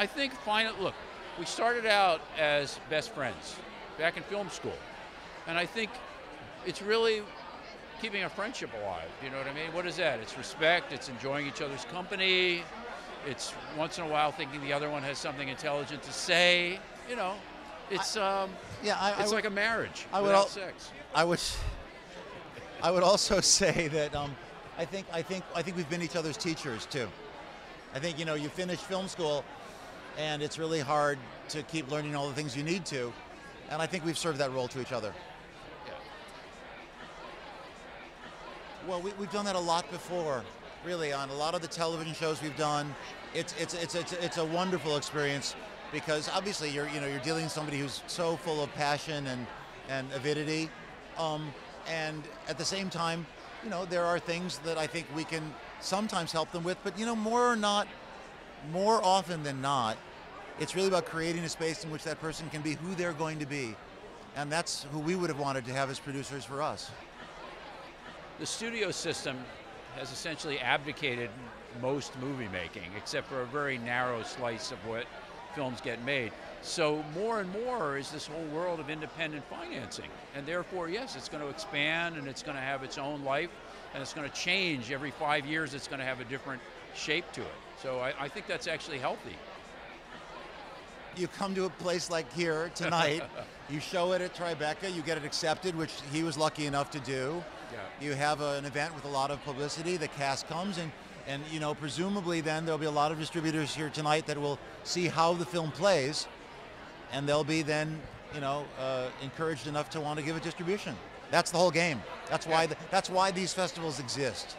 I think final look, we started out as best friends back in film school. And I think it's really keeping a friendship alive. You know what I mean? What is that? It's respect, it's enjoying each other's company, it's once in a while thinking the other one has something intelligent to say. You know, it's um, Yeah, I, I it's would- like a marriage I would sex. I would. I would also say that um, I think I think I think we've been each other's teachers too. I think you know you finish film school, and it's really hard to keep learning all the things you need to, and I think we've served that role to each other. Yeah. Well, we, we've done that a lot before, really, on a lot of the television shows we've done. It's it's it's it's, it's a wonderful experience because obviously you're you know you're dealing with somebody who's so full of passion and and avidity, um, and at the same time, you know there are things that I think we can sometimes help them with, but you know more or not, more often than not, it's really about creating a space in which that person can be who they're going to be, and that's who we would have wanted to have as producers for us. the studio system has essentially abdicated most movie making, except for a very narrow slice of what films get made. So more and more is this whole world of independent financing, and therefore, yes, it's going to expand and it's going to have its own life, and it's going to change every five years. It's going to have a different shape to it. So I, I think that's actually healthy. You come to a place like here tonight, you show it at Tribeca, you get it accepted, which he was lucky enough to do. Yeah. You have a- an event with a lot of publicity, the cast comes, and, and you know, presumably then there'll be a lot of distributors here tonight that will see how the film plays, and they'll be then, you know, uh, encouraged enough to want to give it distribution. That's the whole game. That's why, the, that's why these festivals exist.